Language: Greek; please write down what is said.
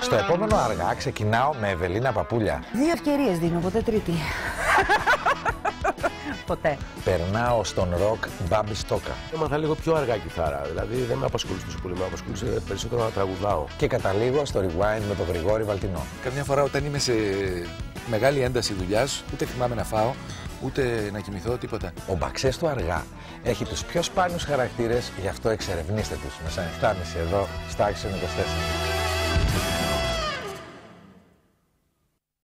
Στο επόμενο αργά ξεκινάω με Ευελίνα Παπούλια. Δύο ευκαιρίες δίνω, ποτέ τρίτη. Ποτέ. Περνάω στον ροκ Μπάμπη Στόκα. Έμαθα λίγο πιο αργά κιθάρα. Δηλαδή δεν με απασχολούσε τόσο πολύ. Με απασχολούσε περισσότερο να τραγουδάω. Και καταλήγω στο rewind με τον Γρηγόρη Βαλτινό. Καμιά φορά όταν είμαι σε μεγάλη ένταση δουλειάς, ούτε θυμάμαι να φάω, ούτε να κοιμηθώ, τίποτα. Ο Μπαξές του Αργά έχει τους πιο σπάνιους χαρακτήρες, γι' αυτό εξερευνήστε τους. Με σαν 7.30 εδώ στα Action 24.